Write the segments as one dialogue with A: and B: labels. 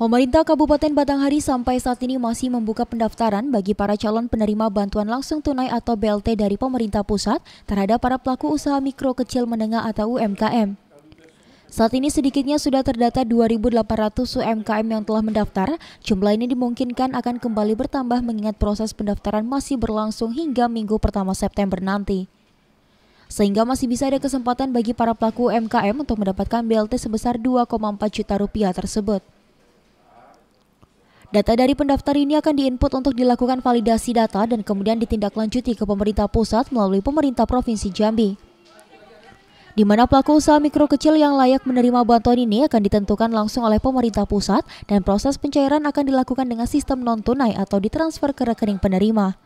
A: Pemerintah Kabupaten Batanghari sampai saat ini masih membuka pendaftaran bagi para calon penerima bantuan langsung tunai atau BLT dari pemerintah pusat terhadap para pelaku usaha mikro kecil menengah atau UMKM. Saat ini sedikitnya sudah terdata 2.800 UMKM yang telah mendaftar. Jumlah ini dimungkinkan akan kembali bertambah mengingat proses pendaftaran masih berlangsung hingga minggu pertama September nanti. Sehingga masih bisa ada kesempatan bagi para pelaku UMKM untuk mendapatkan BLT sebesar 2,4 juta rupiah tersebut. Data dari pendaftar ini akan diinput untuk dilakukan validasi data dan kemudian ditindaklanjuti ke pemerintah pusat melalui pemerintah Provinsi Jambi. Di mana pelaku usaha mikro kecil yang layak menerima bantuan ini akan ditentukan langsung oleh pemerintah pusat dan proses pencairan akan dilakukan dengan sistem non-tunai atau ditransfer ke rekening penerima.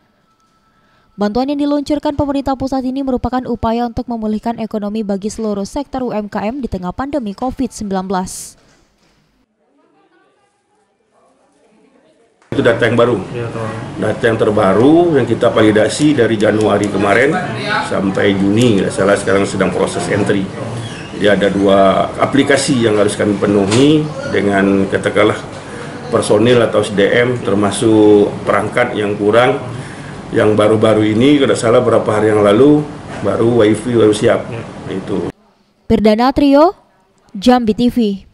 A: Bantuan yang diluncurkan pemerintah pusat ini merupakan upaya untuk memulihkan ekonomi bagi seluruh sektor UMKM di tengah pandemi COVID-19.
B: Itu data yang baru.
C: Ya,
B: data yang terbaru yang kita validasi dari Januari kemarin sampai Juni, nggak salah sekarang sedang proses entry. Jadi ada dua aplikasi yang harus kami penuhi dengan katakanlah personil atau SDM termasuk perangkat yang kurang yang baru-baru ini kalau salah berapa hari yang lalu baru wifi baru siap ya. itu.
A: Perdana Trio Jambi TV